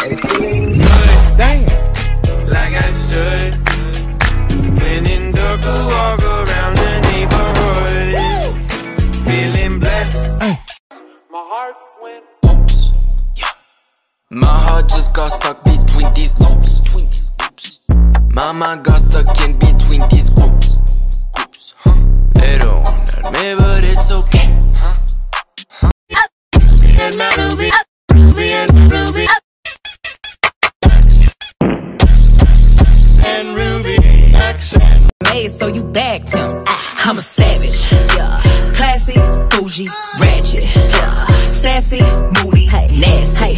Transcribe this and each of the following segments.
Damn. like I should. When in dark, walk around the neighborhood, feeling blessed. My heart went. Oops. Yeah. My heart just got stuck between these loops. Between these loops. My mind got stuck in between these groups. Groups. Huh? They don't want me, so you bagged him. Ah, I'm a savage. Yeah. Classy, bougie, uh. ratchet. Yeah. Sassy, moody, nasty.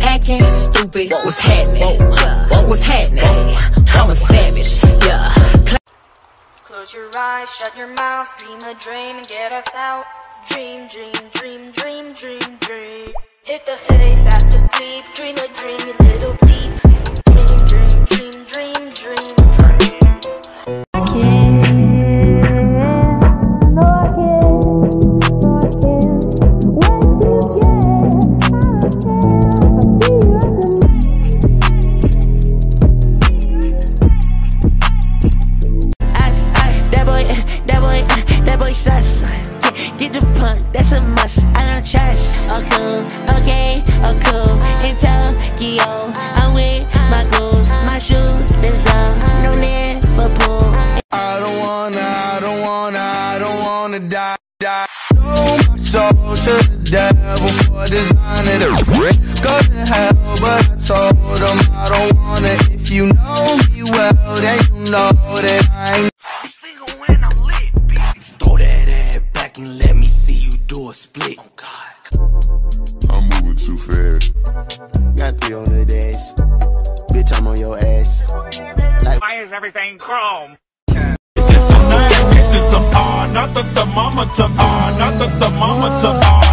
Hacking, stupid. What's happening? What's happening? I'm a savage. Yeah. Close your eyes, shut your mouth, dream a dream and get us out. Dream, dream, dream, dream, dream, dream. Hit the hay, fast asleep, dream a dream, you little peep. That. Get, get the pump, that's a must. I don't trust. Oh cool, okay, oh cool. In Tokyo, I'm with my goals. My shooters up, no need for pool. I don't wanna, I don't wanna, I don't wanna die, die. Sold my soul to the devil for designing it. Go to hell, but I told him I don't want it. If you know me well, then you know that I ain't. Split. Oh God. I'm moving too fast. Got three on the dash. Bitch, I'm on your ass. Why is everything chrome? It's a ah, not the thermometer, ah, not the thermometer, ah.